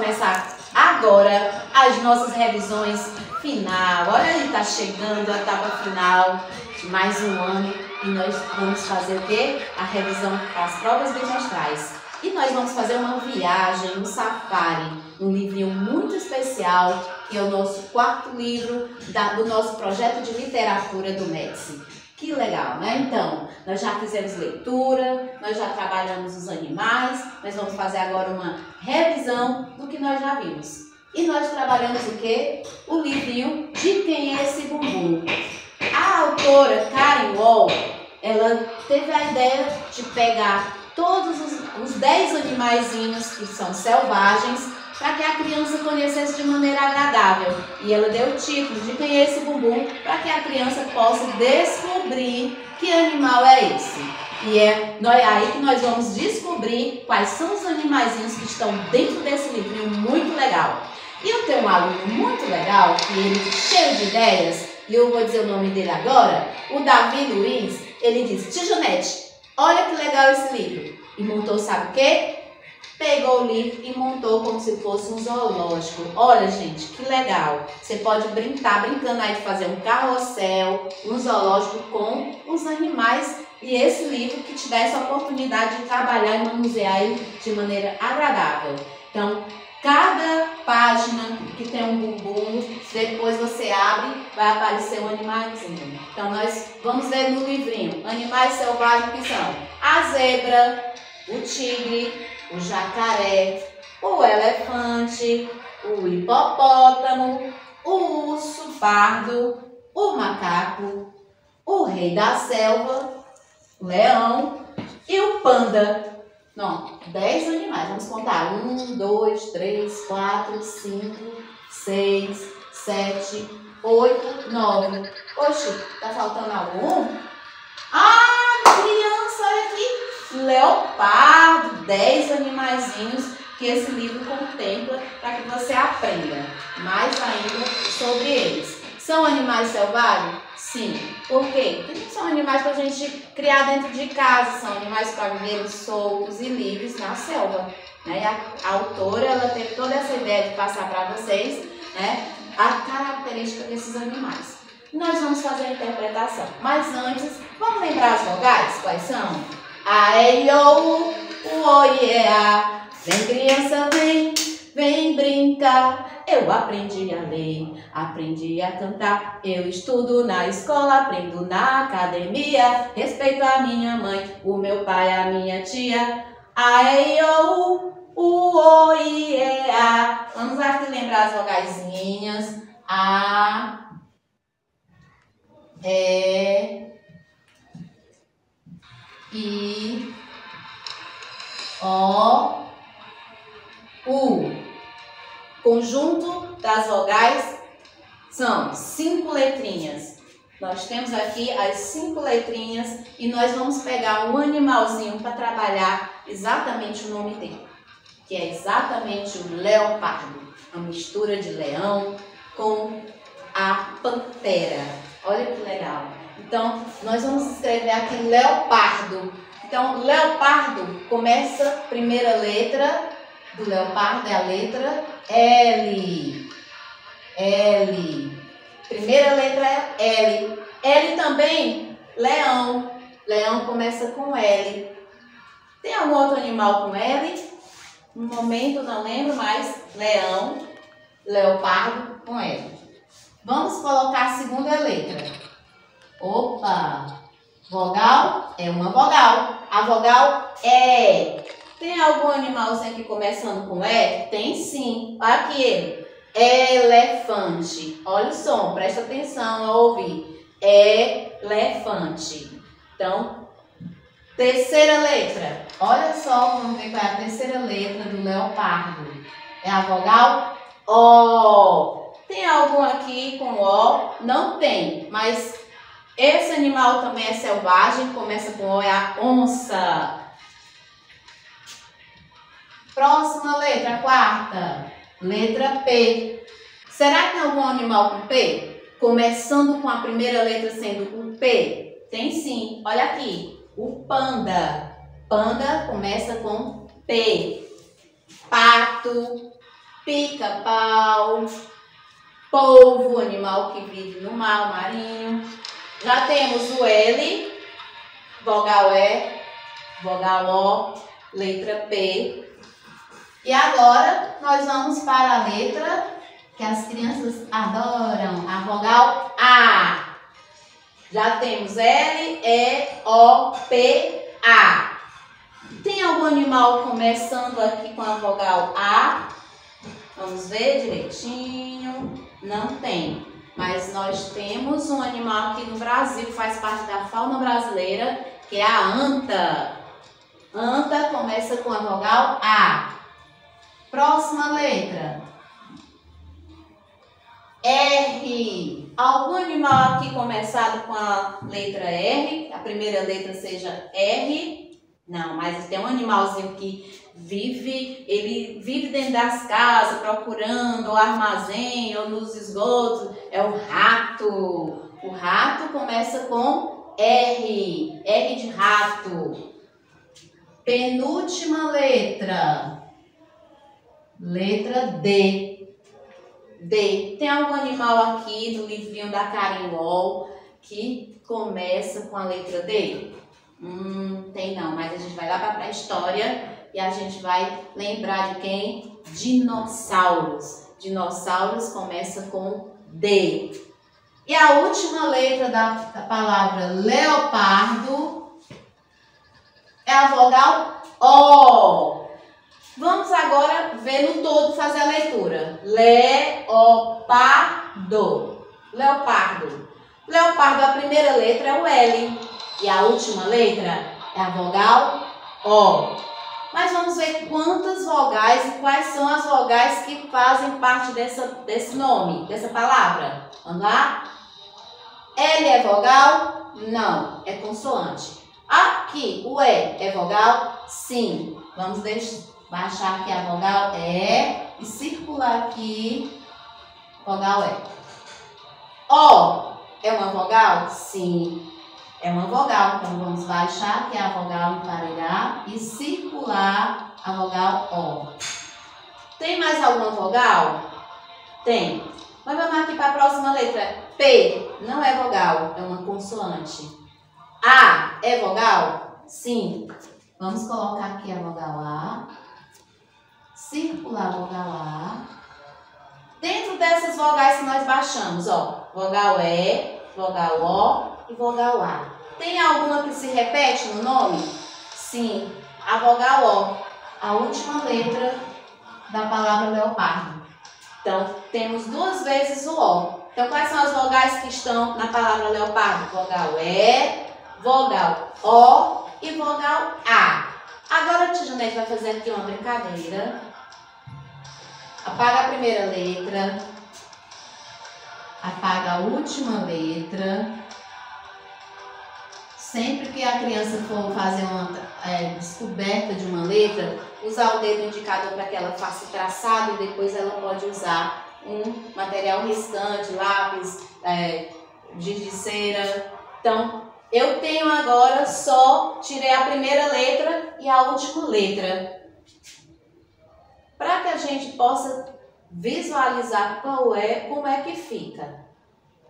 começar agora as nossas revisões final. Olha, a gente está chegando à etapa final de mais um ano e nós vamos fazer o quê? A revisão das provas bimestrais. E nós vamos fazer uma viagem, um safari, um livrinho muito especial, que é o nosso quarto livro da, do nosso projeto de literatura do Médici. Que legal, né? Então, nós já fizemos leitura, nós já trabalhamos os animais, nós vamos fazer agora uma revisão do que nós já vimos. E nós trabalhamos o quê? O livrinho De Quem é Esse Bumbum. A autora Karen Wall, ela teve a ideia de pegar todos os, os 10 animaizinhos que são selvagens para que a criança conhecesse de maneira agradável. E ela deu o título de Quem é esse bumbum para que a criança possa descobrir que animal é esse. E é aí que nós vamos descobrir quais são os animaizinhos que estão dentro desse livrinho muito legal. E eu tenho um aluno muito legal, que ele é cheio de ideias, e eu vou dizer o nome dele agora, o Davi Luiz, ele disse, Tia Junete, olha que legal esse livro. E montou, sabe o quê? Pegou o livro e montou como se fosse um zoológico. Olha, gente, que legal. Você pode brincar, brincando aí de fazer um carrossel, um zoológico com os animais e esse livro que te dá essa oportunidade de trabalhar e manusear ele de maneira agradável. Então, cada página que tem um bumbum, depois você abre, vai aparecer um animalzinho. Então, nós vamos ver no livrinho animais selvagens que são a zebra, o tigre, o jacaré, o elefante, o hipopótamo, o urso pardo, o macaco, o rei da selva, o leão e o panda. Não, dez animais. Vamos contar. Um, dois, três, quatro, cinco, seis, sete, oito, nove. Oxe, tá faltando algum? Ah, criança, olha aqui leopardo, 10 animaizinhos que esse livro contempla para que você aprenda mais ainda sobre eles. São animais selvagens? Sim. Por quê? Porque são animais para a gente criar dentro de casa, são animais para viverem soltos e livres na selva. Né? A, a autora ela teve toda essa ideia de passar para vocês né, a característica desses animais. Nós vamos fazer a interpretação. Mas antes, vamos lembrar as vogais? Quais são? A, E, I, O, U, O, I, E, A. Vem criança, vem, vem brincar. Eu aprendi a ler, aprendi a cantar. Eu estudo na escola, aprendo na academia. Respeito a minha mãe, o meu pai, a minha tia. A, E, I, O, U, O, I, E, A. Vamos aqui lembrar as vogaisinhas. A, E, Conjunto das vogais são cinco letrinhas. Nós temos aqui as cinco letrinhas e nós vamos pegar um animalzinho para trabalhar exatamente o nome dele, que é exatamente o leopardo, uma mistura de leão com a pantera. Olha que legal. Então, nós vamos escrever aqui leopardo. Então, leopardo começa, primeira letra do leopardo é a letra L. L. Primeira letra é L. L também, leão. Leão começa com L. Tem algum outro animal com L? No momento não lembro, mas leão, leopardo com L. Vamos colocar a segunda letra. Opa! Vogal é uma vogal. A vogal é. Tem algum animalzinho aqui começando com E? Tem sim. Olha aqui ele. Elefante. Olha o som, presta atenção a ouvir. Elefante. Então, terceira letra. Olha só, vamos ver qual é a terceira letra do leopardo. É a vogal O. Tem algum aqui com O? Não tem, mas esse animal também é selvagem, começa com O, é a onça. Próxima letra, quarta. Letra P. Será que tem algum animal com P? Começando com a primeira letra sendo o P? Tem sim. Olha aqui. O panda. Panda começa com P. Pato. pica-pau, polvo, animal que vive no mar marinho. Já temos o L, vogal E, vogal O, letra P. E agora nós vamos para a letra que as crianças adoram, a vogal A. Já temos L, E, O, P, A. Tem algum animal começando aqui com a vogal A? Vamos ver direitinho. Não tem. Mas nós temos um animal aqui no Brasil que faz parte da fauna brasileira, que é a anta. Anta começa com a vogal A. Próxima letra. R. Algum animal aqui começado com a letra R? A primeira letra seja R? Não, mas tem um animalzinho que vive, ele vive dentro das casas procurando ou armazém ou nos esgotos. É o rato. O rato começa com R. R de rato. Penúltima letra. Letra D. D. Tem algum animal aqui no livrinho da Karen Wall que começa com a letra D? Hum, tem não, mas a gente vai lá para a pré-história e a gente vai lembrar de quem? Dinossauros. Dinossauros começa com D. E a última letra da, da palavra leopardo é a vogal O. Vamos agora ver no todo fazer a leitura. Leopardo. Leopardo. Leopardo, a primeira letra é o L. E a última letra é a vogal O. Mas vamos ver quantas vogais e quais são as vogais que fazem parte dessa, desse nome, dessa palavra. Vamos lá? L é vogal? Não, é consoante. Aqui, o E é vogal? Sim. Vamos deixar baixar aqui a vogal E e circular aqui vogal E. O é uma vogal? Sim, é uma vogal. Então vamos baixar aqui a vogal emparelhar e circular a vogal O. Tem mais alguma vogal? Tem. Mas vamos aqui para a próxima letra. P não é vogal, é uma consoante. A é vogal? Sim. Vamos colocar aqui a vogal A circular vogal A. Dentro dessas vogais que nós baixamos, ó, vogal E, vogal O e vogal A. Tem alguma que se repete no nome? Sim, a vogal O, a última letra da palavra leopardo. Então, temos duas vezes o O. Então, quais são as vogais que estão na palavra leopardo? Vogal E, vogal O e vogal A. Agora a tia Janete vai fazer aqui uma brincadeira Apaga a primeira letra. Apaga a última letra. Sempre que a criança for fazer uma é, descoberta de uma letra, usar o dedo indicador para que ela faça o traçado e depois ela pode usar um material restante, lápis, é, giz de cera. Então, eu tenho agora só, tirei a primeira letra e a última letra para que a gente possa visualizar qual é, como é que fica.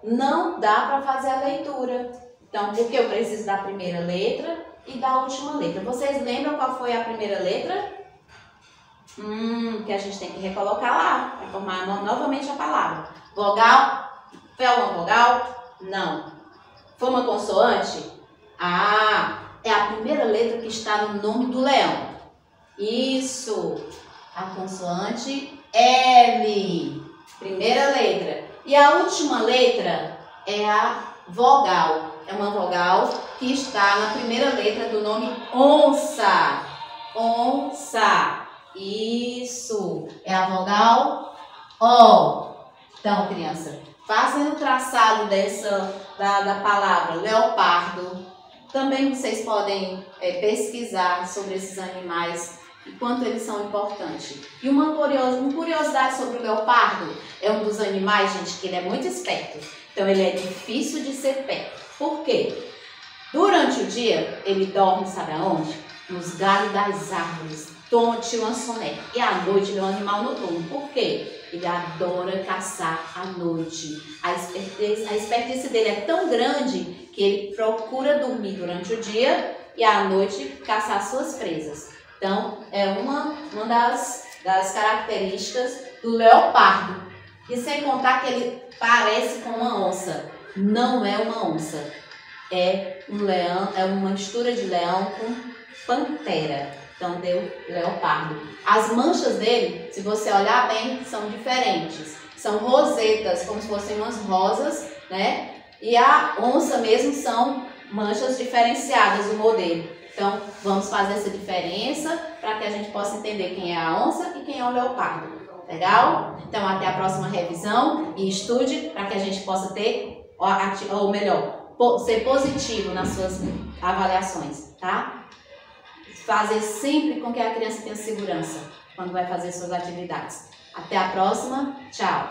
Não dá para fazer a leitura. Então, porque eu preciso da primeira letra e da última letra. Vocês lembram qual foi a primeira letra? Hum, que a gente tem que recolocar lá, para formar novamente a palavra. Vogal? Foi alguma vogal? Não. Foi uma consoante? Ah, é a primeira letra que está no nome do leão. Isso a consoante L, primeira letra. E a última letra é a vogal. É uma vogal que está na primeira letra do nome onça. Onça. Isso. É a vogal O. Então, criança, façam o traçado dessa, da, da palavra leopardo. Também vocês podem é, pesquisar sobre esses animais e quanto eles são importantes. E uma, curios, uma curiosidade sobre o leopardo, é um dos animais, gente, que ele é muito esperto. Então ele é difícil de ser pé. Por quê? Durante o dia, ele dorme, sabe aonde? Nos galhos das árvores. tonte, uma soneca. E à noite ele é um animal noturno. Por quê? Ele adora caçar à noite. A a espertice dele é tão grande que ele procura dormir durante o dia e à noite caçar suas presas. Então, é uma, uma das, das características do leopardo. E sem contar que ele parece com uma onça. Não é uma onça. É um leão, é uma mistura de leão com pantera. Então deu leopardo. As manchas dele, se você olhar bem, são diferentes. São rosetas, como se fossem umas rosas, né? E a onça mesmo são manchas diferenciadas o modelo. Então, vamos fazer essa diferença para que a gente possa entender quem é a onça e quem é o leopardo. Legal? Então, até a próxima revisão e estude para que a gente possa ter, ou melhor, ser positivo nas suas avaliações, tá? fazer sempre com que a criança tenha segurança quando vai fazer suas atividades. Até a próxima. Tchau!